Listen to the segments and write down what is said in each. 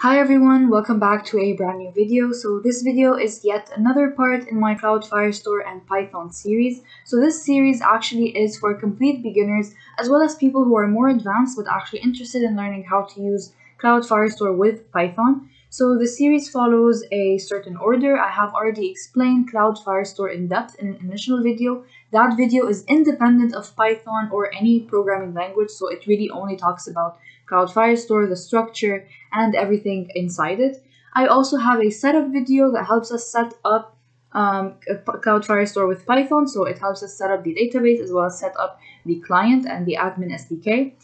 Hi everyone, welcome back to a brand new video. So this video is yet another part in my Cloud Firestore and Python series. So this series actually is for complete beginners as well as people who are more advanced but actually interested in learning how to use Cloud Firestore with Python. So the series follows a certain order. I have already explained Cloud Firestore in depth in an initial video. That video is independent of Python or any programming language, so it really only talks about Cloud Firestore, the structure, and everything inside it. I also have a setup video that helps us set up um, Cloud Firestore with Python, so it helps us set up the database as well as set up the client and the admin SDK.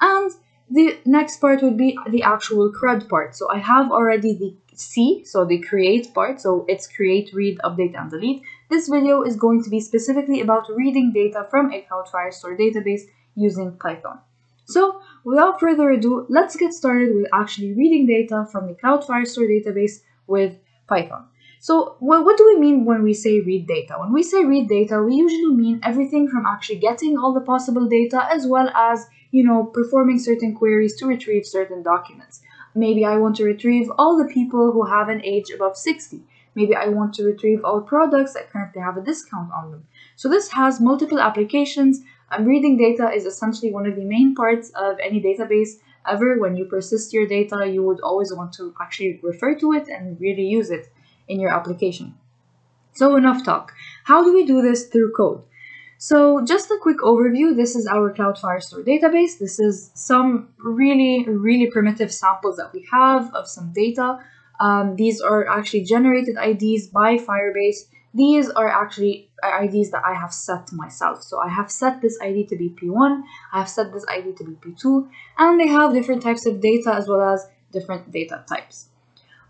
And the next part would be the actual CRUD part. So I have already the C, so the create part, so it's create, read, update, and delete. This video is going to be specifically about reading data from a Cloud Firestore database using Python. So without further ado, let's get started with actually reading data from the Cloud Firestore database with Python. So well, what do we mean when we say read data? When we say read data, we usually mean everything from actually getting all the possible data as well as, you know, performing certain queries to retrieve certain documents. Maybe I want to retrieve all the people who have an age above 60. Maybe I want to retrieve all products that currently have a discount on them. So this has multiple applications and reading data is essentially one of the main parts of any database ever. When you persist your data, you would always want to actually refer to it and really use it in your application. So enough talk. How do we do this through code? So just a quick overview, this is our Cloud Firestore database. This is some really, really primitive samples that we have of some data. Um, these are actually generated IDs by Firebase these are actually IDs that I have set myself. So I have set this ID to be P1, I have set this ID to be P2, and they have different types of data as well as different data types.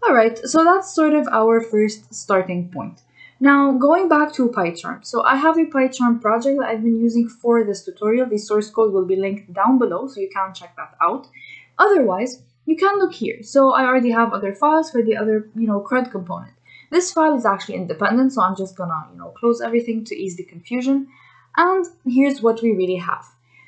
Alright, so that's sort of our first starting point. Now, going back to PyCharm. So I have a PyCharm project that I've been using for this tutorial. The source code will be linked down below, so you can check that out. Otherwise, you can look here. So I already have other files for the other, you know, CRUD component. This file is actually independent, so I'm just gonna, you know, close everything to ease the confusion. And here's what we really have.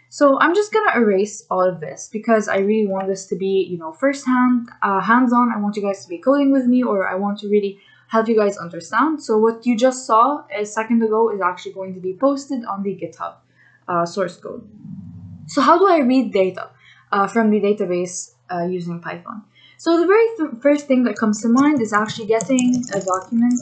So I'm just gonna erase all of this because I really want this to be, you know, firsthand, uh, hands-on. I want you guys to be coding with me or I want to really help you guys understand. So what you just saw a second ago is actually going to be posted on the GitHub uh, source code. So how do I read data uh, from the database uh, using Python? So the very th first thing that comes to mind is actually getting a document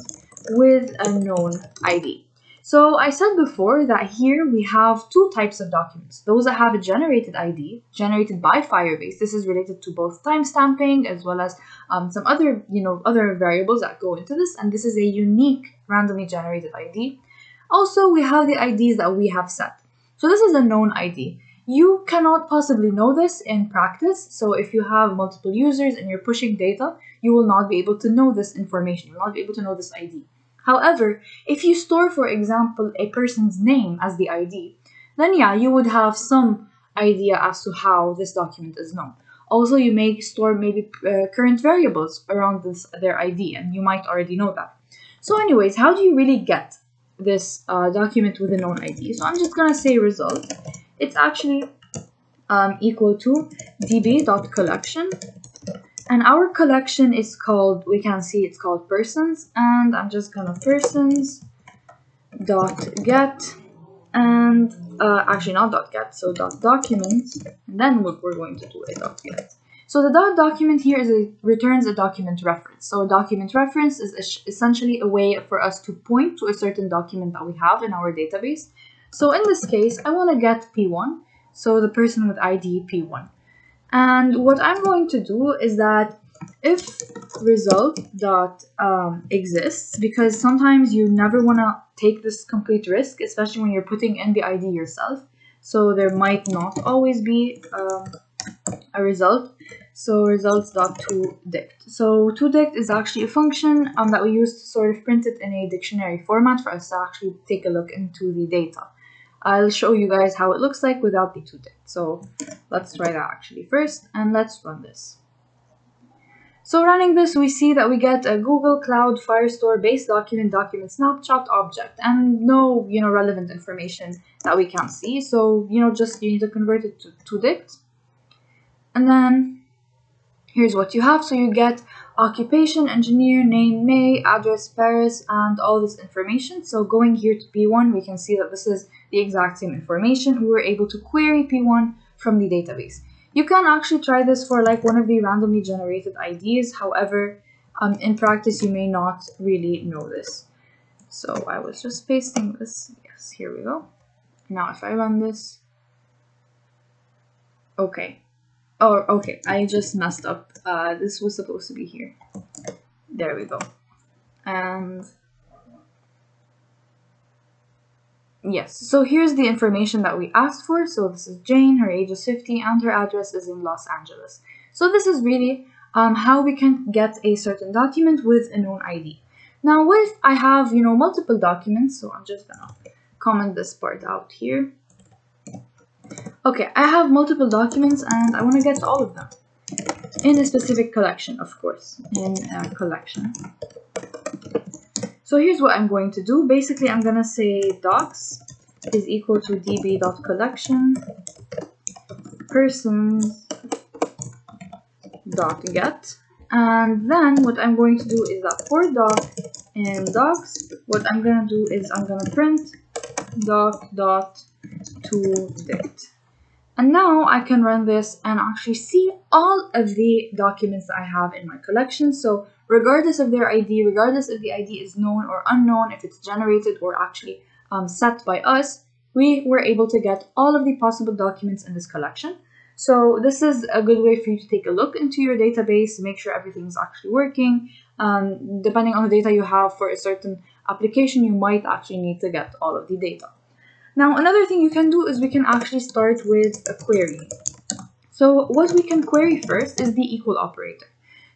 with a known ID. So I said before that here we have two types of documents. Those that have a generated ID, generated by Firebase. This is related to both timestamping as well as um, some other, you know, other variables that go into this. And this is a unique randomly generated ID. Also, we have the IDs that we have set. So this is a known ID. You cannot possibly know this in practice. So if you have multiple users and you're pushing data, you will not be able to know this information. You'll not be able to know this ID. However, if you store, for example, a person's name as the ID, then yeah, you would have some idea as to how this document is known. Also, you may store maybe uh, current variables around this their ID, and you might already know that. So anyways, how do you really get this uh, document with a known ID? So I'm just gonna say result, it's actually um, equal to db.collection and our collection is called we can see it's called persons and i'm just gonna persons dot get and uh, actually not dot get so dot document and then what we're going to do a dot get. So the dot document here is a, returns a document reference. So a document reference is essentially a way for us to point to a certain document that we have in our database. So in this case, I want to get P1, so the person with ID P1. And what I'm going to do is that if result dot um, exists, because sometimes you never want to take this complete risk, especially when you're putting in the ID yourself. So there might not always be um, a result. So results dot to dict. So to dict is actually a function um, that we use to sort of print it in a dictionary format for us to actually take a look into the data. I'll show you guys how it looks like without the to dict. So let's try that actually first and let's run this. So running this, we see that we get a Google Cloud Firestore base document document snapshot object and no, you know, relevant information that we can't see. So, you know, just you need to convert it to, to dict. And then here's what you have. So you get occupation, engineer, name, May, address, Paris, and all this information. So going here to P1, we can see that this is the exact same information. We were able to query P1 from the database. You can actually try this for like one of the randomly generated IDs. However, um, in practice, you may not really know this. So I was just pasting this. Yes, here we go. Now if I run this, okay. Oh, okay, I just messed up. Uh, this was supposed to be here. There we go. And yes, so here's the information that we asked for. So this is Jane, her age is 50, and her address is in Los Angeles. So this is really um, how we can get a certain document with a known ID. Now, what if I have, you know, multiple documents? So I'm just gonna comment this part out here. Okay, I have multiple documents and I want to get all of them in a specific collection, of course, in a collection. So here's what I'm going to do. Basically, I'm going to say docs is equal to db.collection persons dot get and then what I'm going to do is that for doc in docs what I'm gonna do is I'm gonna print doc dot to dict and now I can run this and actually see all of the documents that I have in my collection. So regardless of their ID, regardless if the ID is known or unknown, if it's generated or actually um, set by us, we were able to get all of the possible documents in this collection. So this is a good way for you to take a look into your database make sure everything's actually working. Um, depending on the data you have for a certain application, you might actually need to get all of the data. Now, another thing you can do is we can actually start with a query. So what we can query first is the equal operator.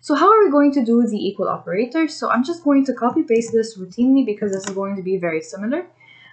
So how are we going to do the equal operator? So I'm just going to copy paste this routinely because this is going to be very similar.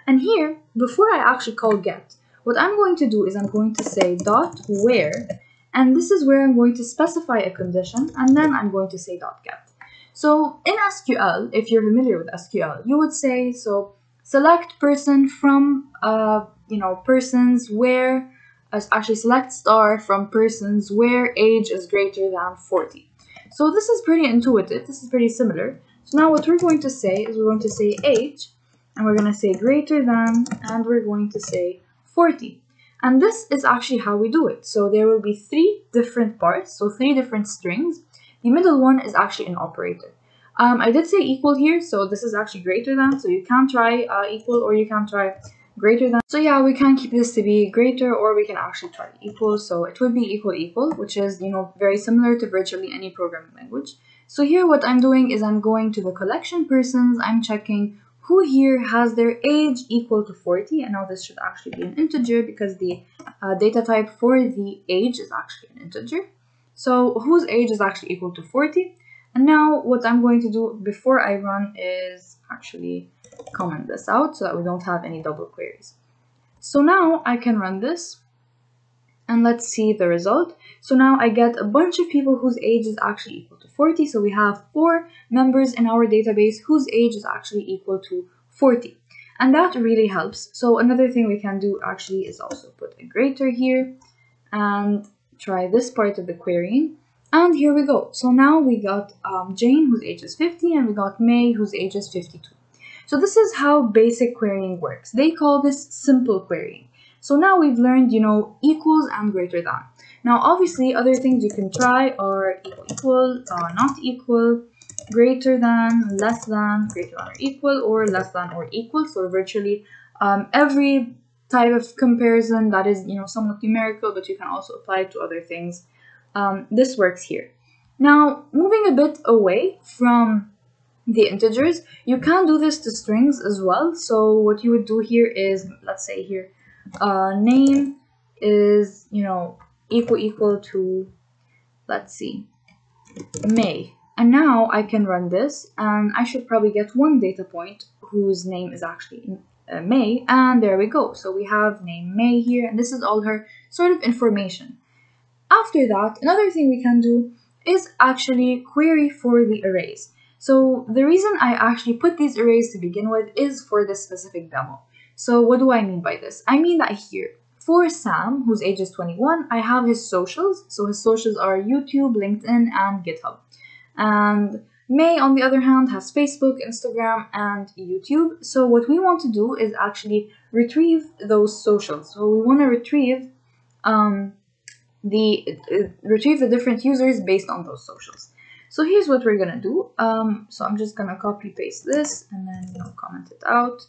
And here, before I actually call get, what I'm going to do is I'm going to say dot where, and this is where I'm going to specify a condition, and then I'm going to say dot get. So in SQL, if you're familiar with SQL, you would say, so select person from, uh, you know, persons where, uh, actually select star from persons where age is greater than 40. So this is pretty intuitive, this is pretty similar. So now what we're going to say is we're going to say age, and we're going to say greater than, and we're going to say 40. And this is actually how we do it. So there will be three different parts, so three different strings. The middle one is actually an operator. Um, I did say equal here, so this is actually greater than, so you can try uh, equal or you can try greater than. So yeah, we can keep this to be greater or we can actually try equal, so it would be equal equal, which is, you know, very similar to virtually any programming language. So here what I'm doing is I'm going to the collection persons, I'm checking who here has their age equal to 40, and now this should actually be an integer because the uh, data type for the age is actually an integer. So whose age is actually equal to 40, and now what I'm going to do before I run is actually comment this out so that we don't have any double queries. So now I can run this and let's see the result. So now I get a bunch of people whose age is actually equal to 40. So we have four members in our database whose age is actually equal to 40. And that really helps. So another thing we can do actually is also put a greater here and try this part of the querying. And here we go. So now we got um, Jane, whose age is 50, and we got May, whose age is 52. So this is how basic querying works. They call this simple querying. So now we've learned, you know, equals and greater than. Now, obviously, other things you can try are equal, equal, uh, not equal, greater than, less than, greater than or equal, or less than or equal. So virtually um, every type of comparison that is, you know, somewhat numerical, but you can also apply it to other things um, this works here. Now, moving a bit away from the integers, you can do this to strings as well. So what you would do here is, let's say here, uh, name is, you know, equal equal to, let's see, May. And now I can run this and I should probably get one data point whose name is actually uh, May. And there we go. So we have name May here and this is all her sort of information. After that, another thing we can do is actually query for the arrays. So the reason I actually put these arrays to begin with is for this specific demo. So what do I mean by this? I mean that here, for Sam, whose age is 21, I have his socials. So his socials are YouTube, LinkedIn, and GitHub. And May, on the other hand, has Facebook, Instagram, and YouTube. So what we want to do is actually retrieve those socials. So we want to retrieve um, the uh, retrieve the different users based on those socials. So here's what we're gonna do. Um, so I'm just gonna copy paste this and then you know comment it out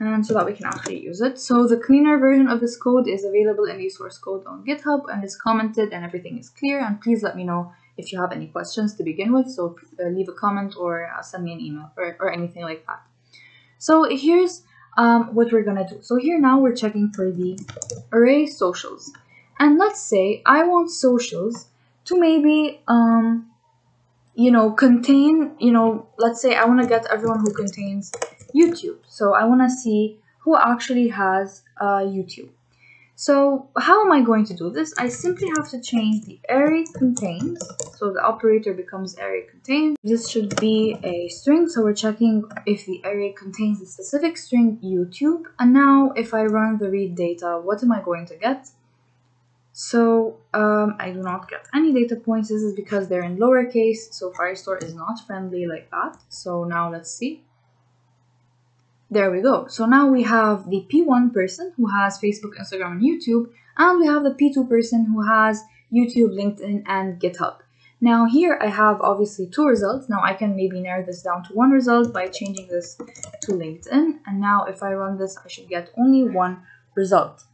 and so that we can actually use it. So the cleaner version of this code is available in the source code on GitHub and is commented and everything is clear. And please let me know if you have any questions to begin with. So uh, leave a comment or uh, send me an email or, or anything like that. So here's um, what we're gonna do. So here now we're checking for the array socials. And let's say I want socials to maybe, um, you know, contain, you know, let's say I want to get everyone who contains YouTube. So I want to see who actually has uh, YouTube. So how am I going to do this? I simply have to change the array contains. So the operator becomes array contains. This should be a string. So we're checking if the array contains a specific string YouTube. And now if I run the read data, what am I going to get? So um, I do not get any data points. This is because they're in lowercase. So Firestore is not friendly like that. So now let's see. There we go. So now we have the P1 person who has Facebook, Instagram, and YouTube, and we have the P2 person who has YouTube, LinkedIn, and GitHub. Now here I have obviously two results. Now I can maybe narrow this down to one result by changing this to LinkedIn. And now if I run this, I should get only one result.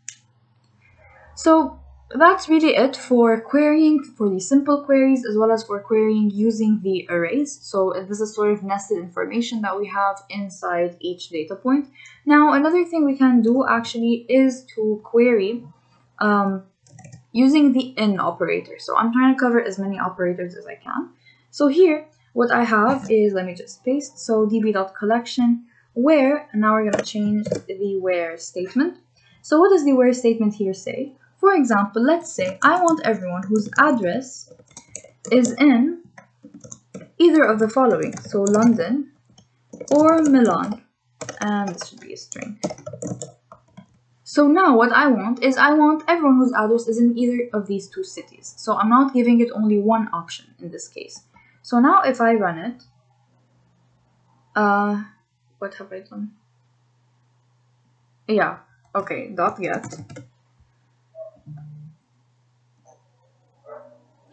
So that's really it for querying for the simple queries as well as for querying using the arrays. So this is sort of nested information that we have inside each data point. Now another thing we can do actually is to query um, using the in operator. So I'm trying to cover as many operators as I can. So here what I have is, let me just paste, so db.collection where, and now we're going to change the where statement. So what does the where statement here say? For example, let's say I want everyone whose address is in either of the following, so London or Milan, and this should be a string. So now what I want is I want everyone whose address is in either of these two cities. So I'm not giving it only one option in this case. So now if I run it, uh, what have I done? Yeah, okay, dot get.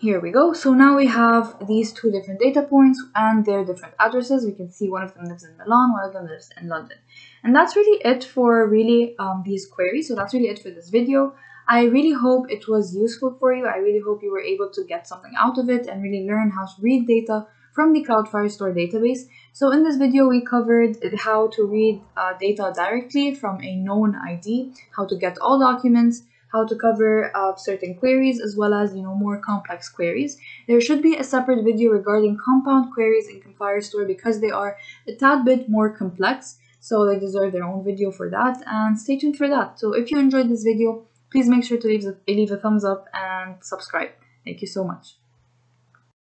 Here we go. So now we have these two different data points and their different addresses. We can see one of them lives in Milan, one of them lives in London. And that's really it for really um, these queries. So that's really it for this video. I really hope it was useful for you. I really hope you were able to get something out of it and really learn how to read data from the Cloud Firestore database. So in this video, we covered how to read uh, data directly from a known ID, how to get all documents, how to cover uh, certain queries as well as you know more complex queries. There should be a separate video regarding compound queries in Firestore because they are a tad bit more complex so they deserve their own video for that and stay tuned for that. So if you enjoyed this video please make sure to leave a, leave a thumbs up and subscribe. Thank you so much.